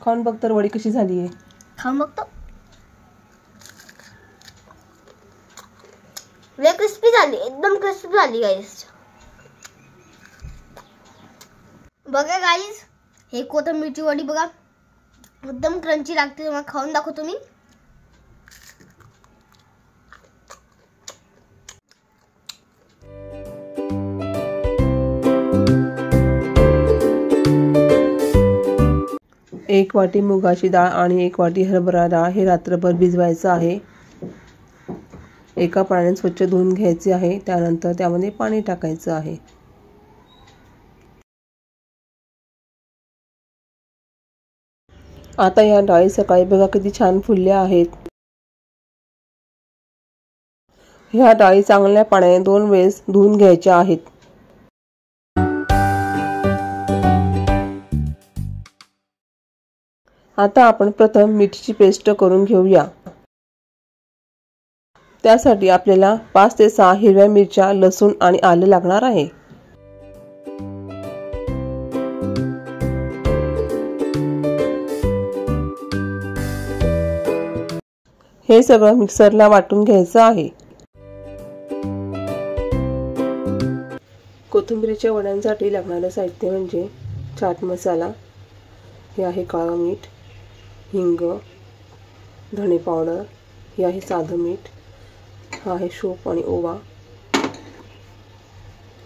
खाऊन बघ तर वडी कशी झाली आहे खाऊन बघतो. लय क्रिस्पी झाली एकदम क्रिस्पी झाली गाईस बघा गाईस हे कोथिंबीरची वडी बघा. एकदम क्रंची लागते तुम्हाला खाऊन दाखवतो मी. एक वाटी मुगाची डाळ आणि एक वाटी हरभरा डाळ हे रात्रभर भिजवायचं आहे. एका पाण्याने स्वच्छ धुवून घ्यायचे आहे. त्यानंतर त्यामध्ये पाणी टाकायचं आहे. आता या डाळी सकाळी बघा किती छान फुलल्या आहेत. ह्या डाळी चांगल्या पाण्याने दोन वेळेस धुवून घ्यायच्या आहेत. आता आपण प्रथम मिठीची पेस्ट करून घेऊया. त्यासाठी आपल्याला पाच ते सहा हिरव्या मिरच्या लसूण आणि आलं लागणार आहे. हे सगळं मिक्सरला वाटून घ्यायचं आहे. कोथिंबीरीच्या वड्यांसाठी लागणारं साहित्य म्हणजे चाट मसाला. हे आहे काळं मीठ. हिंग धणे पावडर हे आहे साधं मीठ हा आहे शोप आणि ओवा.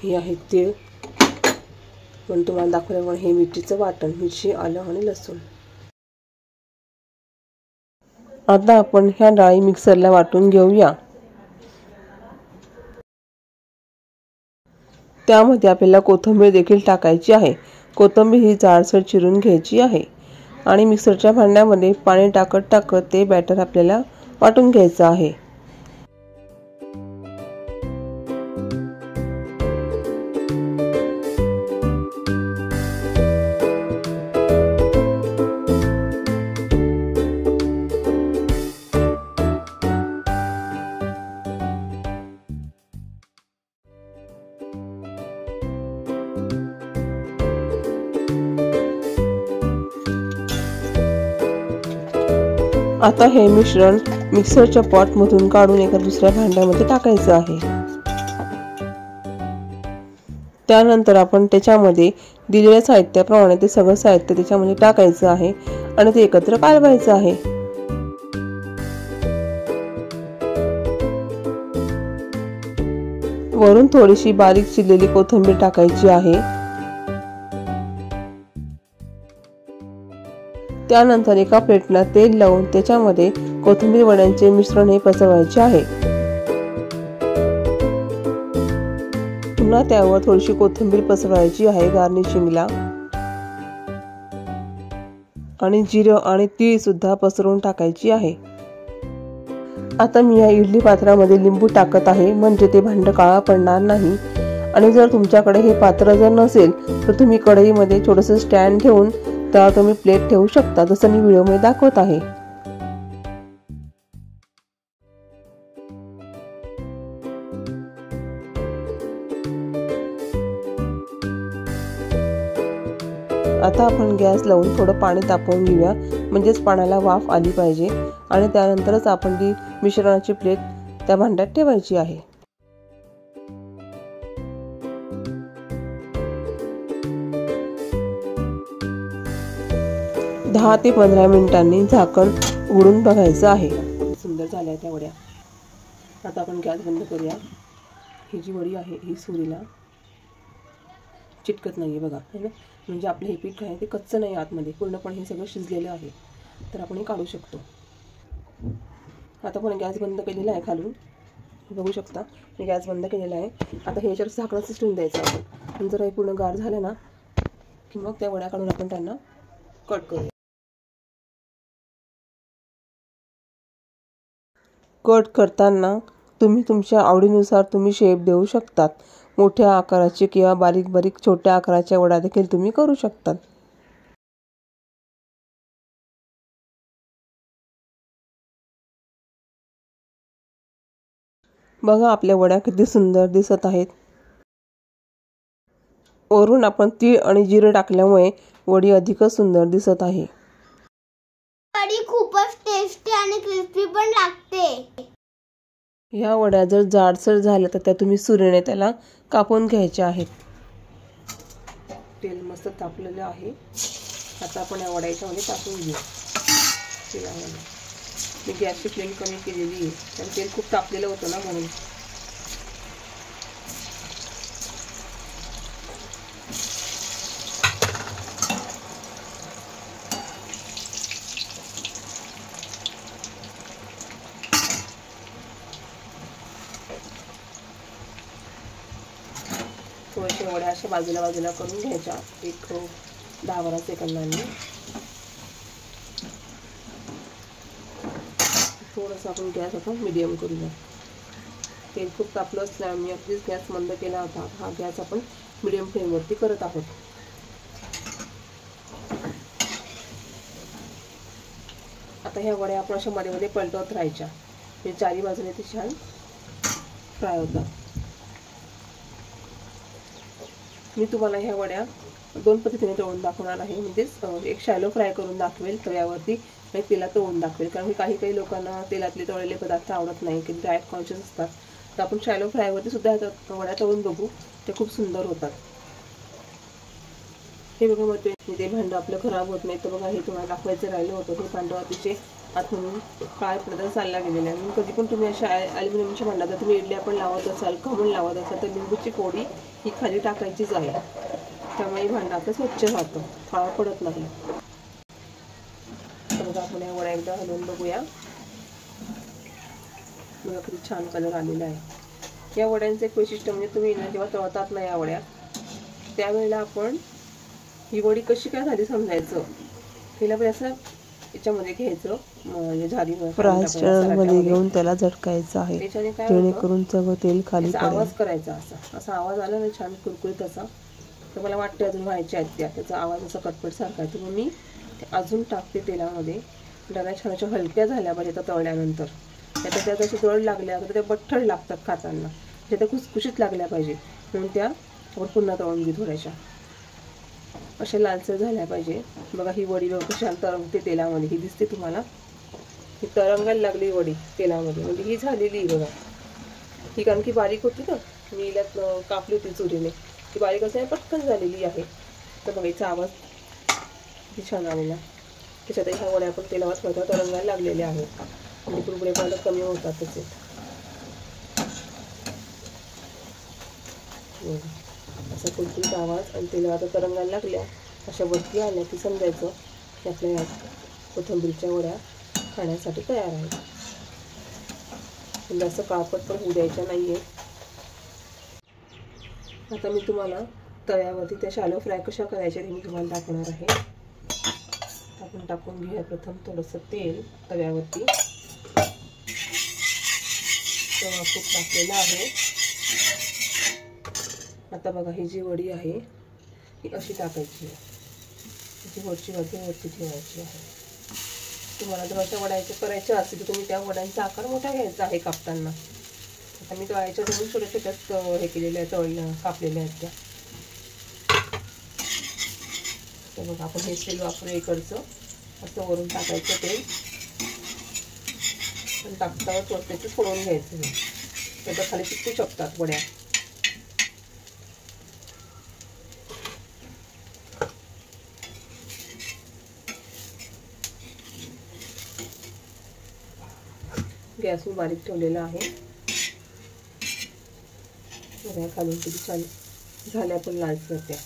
हे आहे तीळ. पण तुम्हाला दाखवल्यामुळे हे मिरचीचं वाटण मिरची आलं आणि लसूण. आता आपण ह्या डाळी मिक्सरला वाटून घेऊया. त्यामध्ये आपल्याला कोथिंबीर देखील टाकायची आहे. कोथिंबीर ही जाडसर चिरून घ्यायची आहे. आणि मिक्सरच्या भांड्यामध्ये पाणी टाकत टाकत ते बॅटर आपल्याला वाटून घ्यायचं आहे. आता हे मिश्रण मिक्सरच्या पॉटमधून काढून एका दुसऱ्या भांड्यामध्ये टाकायचं आहे. त्यानंतर आपण त्याच्यामध्ये दिलेल्या साहित्याप्रमाणे ते सगळं साहित्य त्याच्यामध्ये टाकायचं आहे आणि ते एकत्र कालवायचं आहे. वरून थोडीशी बारीक चिरलेली कोथिंबीर टाकायची आहे. त्यानंतर एका प्लेटला तेल लावून त्याच्यामध्ये कोथिंबीर वड्यांचे मिश्रण हे पसरवायचे आहे. पुन्हा त्यावर थोडीशी कोथिंबीर पसरवायची आहे गार्निशिंगला आणि जिरं आणि तीळ सुद्धा पसरवून टाकायची आहे. आता मी या इडली पात्रामध्ये लिंबू टाकत आहे म्हणजे ते भांड काळा पडणार नाही. आणि जर तुमच्याकडे हे पात्र जर नसेल तर तुम्ही कढईमध्ये थोडंसं स्टँड ठेवून तर तुम्ही प्लेट ठेवू शकता जसं मी व्हिडिओमध्ये दाखवत आहे. आता आपण गॅस लावून थोडं पाणी तापवून घेऊया. म्हणजेच पाण्याला वाफ आली पाहिजे. आणि त्यानंतरच आपण ती मिश्रणाची प्लेट त्या भांड्यात ठेवायची आहे. दहा ते पंधरा मिनिटांनी झाकण उघडून बघायचं आहे. सुंदर झाल्या त्या वड्या. आता आपण गॅस बंद करूया. ही जी वडी आहे ही सुरीला चिटकत नाही आहे बघा है ना? म्हणजे आपलं हे पीठ आहे ते कच्चं नाही आतमध्ये. पूर्णपणे हे सगळं शिजलेलं आहे. तर आपण हे काढू शकतो. आता आपण गॅस बंद केलेला आहे खालून. बघू शकता मी गॅस बंद केलेला आहे. आता हे याच्यावर झाकणं सिस्टून द्यायचं आपण जर हे पूर्ण गार झालं ना की मग त्या वड्या काढून आपण त्यांना कट करूया. कट करताना तुम्ही तुमच्या आवडीनुसार तुम्ही शेप देऊ शकतात. मोठ्या आकाराचे किंवा बारीक बारीक छोट्या आकाराच्या वड्या देखील तुम्ही करू शकतात. बघा आपल्या वड्या किती सुंदर दिसत आहेत. वरून आपण तीळ आणि जिरं टाकल्यामुळे वडी अधिकच सुंदर दिसत आहे. टेस्टी आणि क्रिस्पी पण लागते. ह्या वड्या जर जाडसर झाल्या तर त्या तुम्ही सुरीने त्याला कापून घ्यायच्या आहेत. तेल मस्त तापलेलं आहे. आता आपण या वड्या याच्यामध्ये टाकून घेऊ. तेलामध्ये. मी गॅसची फ्लेम कमी केलेली आहे. कारण तेल खूप तापलेलं होतं ना म्हणून थोड्याशा वड्या अशा बाजूला बाजूला करून घ्यायच्या एक हो, दहा बारा सेकंदांनी थोडंसं आपण गॅस आता मिडियम करूया तेल खूप तापलं असल्यामुळे मी अगदीच गॅस मंद केला होता. हा गॅस आपण मिडियम फ्लेमवरती करत आहोत. आता ह्या वड्या आपण अशा मध्ये मध्ये पलटवत राहायच्या. म्हणजे चारी बाजूने ते छान फ्राय होतात. मी तुम्हाला ह्या वड्या दोन पद्धतीने तळून दाखवणार आहे. म्हणजेच एक शॅलो फ्राय करून दाखवेल तव्यावरती आणि तेलात तळून दाखवेल. कारण की काही काही लोकांना तेलातले तळलेले पदार्थ आवडत नाही की डायट कॉन्शियस असतात. तर आपण शॅलो फ्रायवरती सुद्धा ह्या वड्या तळून बघू. ते खूप सुंदर होतात. हे बघा मग ते ते भांडं आपलं खराब होत नाही. तर बघा हे तुम्हाला दाखवायचं राहिलं होतं. हे भांडं अतिशय आतून काळ पडदा चालला गेलेला आहे. म्हणून कधी पण तुम्ही अशा ॲल्युमिनियमच्या भांड्यात जर तुम्ही इडल्या पण लावत असाल खमण लावत असाल तर लिंबूची कोडी ही खाली टाकायचीच आहे. त्यामुळे भांडं आपलं स्वच्छ राहतं. काळा पडत नाही. तर आपण या वड्या एकदा हलवून बघूया. बघा किती छान कलर आलेला आहे. या वड्यांचं एक वैशिष्ट्य म्हणजे तुम्ही ना जेव्हा तळतात ना या वड्या त्यावेळेला आपण ही वडी कशी काय झाली समजायचं? तिला पण असं याच्यामध्ये घ्यायचं. फ्रायमध्ये घेऊन त्याला झटकायचं आहे. जेणेकरून सगळं तेल खाली त्याचा आवाज करायचा असा. असा आवाज आला ना छान कुरकुरीत असा. तर मला वाटतं अजून व्हायच्या आहेत त्या. त्याचा आवाज असा कटपट सारखा आहे. तर मग मी ते अजून टाकते तेलामध्ये. त्याला छान अशा हलक्या झाल्या पाहिजे त्या तळल्यानंतर. त्याच्या त्यात असे जळ लागल्या तर त्या बठ्ठळ लागतात खाताना. म्हणजे त्या खुसखुशीत लागल्या पाहिजे. म्हणून त्या आपण पुन्हा तळून घेऊ थोड्याशा. अशा लालसर झाल्या पाहिजे. बघा ही वडी बघा कशी तरंगते तेलामध्ये. ही दिसते तुम्हाला. ही तरंगायला लागली वडी तेलामध्ये. म्हणजे ही झालेली आहे बघा. ही कारण की बारीक होती ना मी हिला कापली होती चुरीने. ती बारीक असल्याने पटकन झालेली आहे. तर बघा आवाज ही छान आलेला. त्याच्यात ह्या वड्या पण तेलावर थोड्या तरंगायला लागलेल्या आहेत. म्हणजे कुरकुरे पण कमी होतात त्याचे. असा कुरकुरीत आवाज आणि तेलावर आता तरंगायला लागल्या अशा वरती आल्या की समजायचं की आपल्या या कोथिंबीरच्या वड्या खाण्यासाठी तयार आहे. म्हणजे जास्त काळपट पण होऊ द्यायच्या नाही आहे आता मी तुम्हाला तव्यावरती त्या शालो फ्राय कशा करायच्या ते मी तुम्हाला दाखवणार आहे. आपण टाकून घेऊया प्रथम थोडंसं तेल तव्यावरती. तवा खूप टाकलेला आहे. आता बघा ही जी वडी आहे ही अशी टाकायची आहे. ती वरची बाजू वरती ठेवायची आहे. तुम्हाला जर अशा वड्याचे करायच्या असतील तर तुम्ही त्या वड्यांचा आकार मोठा घ्यायचा आहे कापताना. आता मी तळायच्या दोन छोट्या छोट्याच हे केलेल्या आहेत तळल्या कापलेल्या आहेत त्या. तर बघा आपण हे तेल वापरू इकडचं. असं वरून टाकायचं तेल. पण टाकतावर थोडं सोडून घ्यायचं. त्याच्याखाली चिकू शकतात वड्या. गॅस मी बारीक ठेवलेला आहे. बघा खालून किती छान झाल्या पण लाल त्या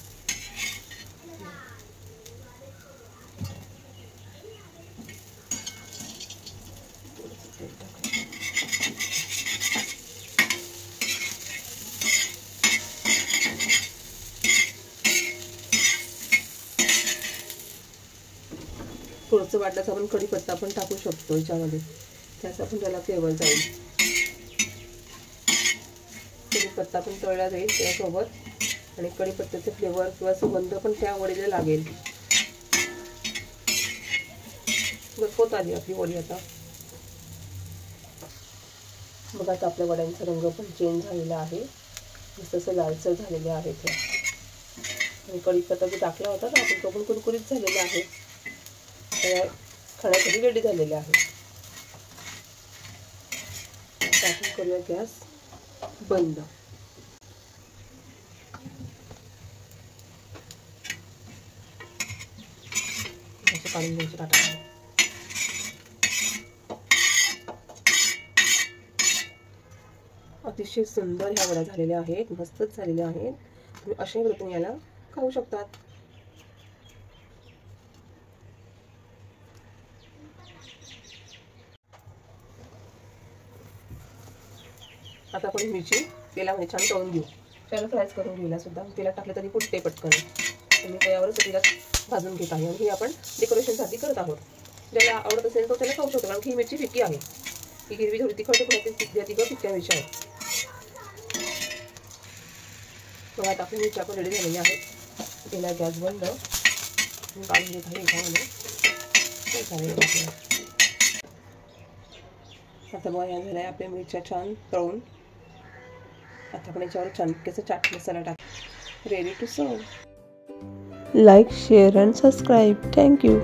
थोडंसं वाटल्यास आपण कढीपत्ता पण टाकू शकतो याच्यामध्ये. त्याचा पण त्याला फ्लेवर जाईल. कढीपत्ता पण तळला जाईल त्यासोबत. आणि कढीपत्त्याचे फ्लेवर किंवा सुगंध पण त्या वडीला लागेल. होत आली आपली वडी आता. बघा आता आपल्या वड्यांचा रंग पण चेंज झालेला आहे. जसं लालसर झालेले आहे ते. आणि कढीपत्ता जो टाकला होता ना आपण तो पण कुरकुरीत झालेला आहे. खाण्यासाठी रेडी झालेले आहे. आता करूया गॅस बंद. काढून घ्यायचं टाटा अतिशय सुंदर ह्या वड्या झालेल्या आहेत मस्तच झालेल्या आहेत. तुम्ही अशाही पद्धतीने याला खाऊ शकतात. आता आपण मिरची तेलामध्ये छान तळून घेऊ. त्याला फ्रायच करून घेऊया सुद्धा. तेला टाकलं तरी फुटते पटकन. मी त्यावरच तिला भाजून घेत आहे. आणि हे आपण डेकोरेशनसाठी करत आहोत. ज्याला आवडत असेल तो त्याला खाऊ शकतो. कारण की ही मिरची फिक्की आहे. ही हिरवी थोडी तिखट पण ती तिखट्या तिखट फिक्क्या मिरची आहे मग आता आपली मिरची आपण रेडी झालेली आहे. तेला गॅस बंद. काढून घेत आहे याच्यामध्ये आता बघा या झाल्या आपल्या मिरच्या छान तळून. आता आपण याच्यावर छान चाट मसाला टाक. Ready to serve like share and subscribe thank you